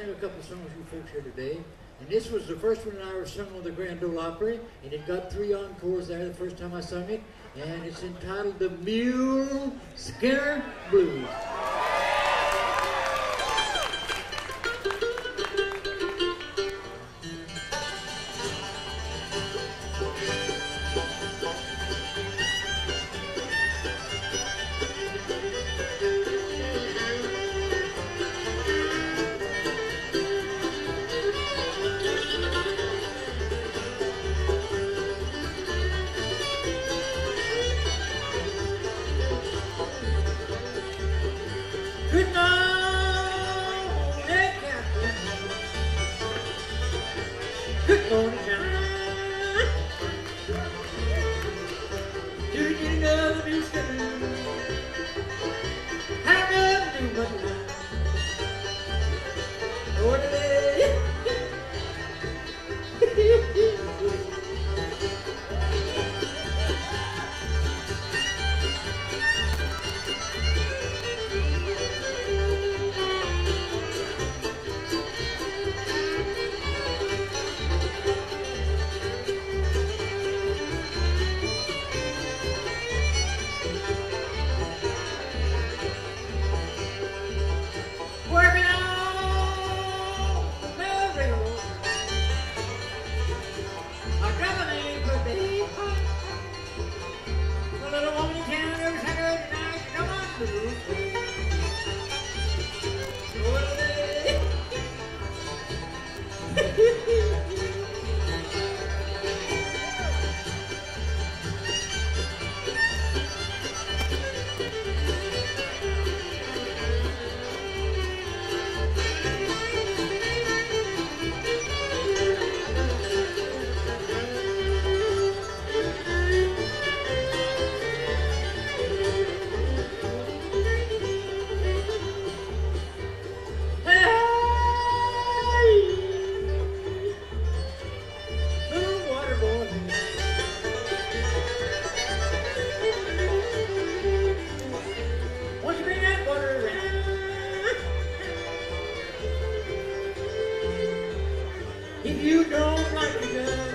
sing a couple songs you folks here today. And this was the first one I ever sung on the Grand Ole Opry, and it got three encores there the first time I sung it. And it's entitled The Mule Skinner Blues. Lord. If you don't like it,